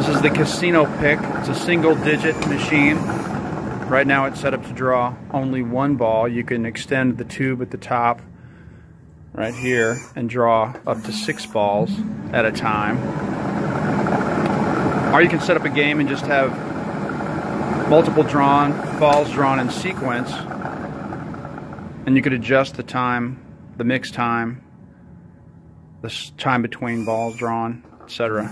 This is the casino pick. It's a single digit machine. Right now it's set up to draw only one ball. You can extend the tube at the top right here and draw up to six balls at a time. Or you can set up a game and just have multiple drawn, balls drawn in sequence. And you could adjust the time, the mix time, the time between balls drawn, etc.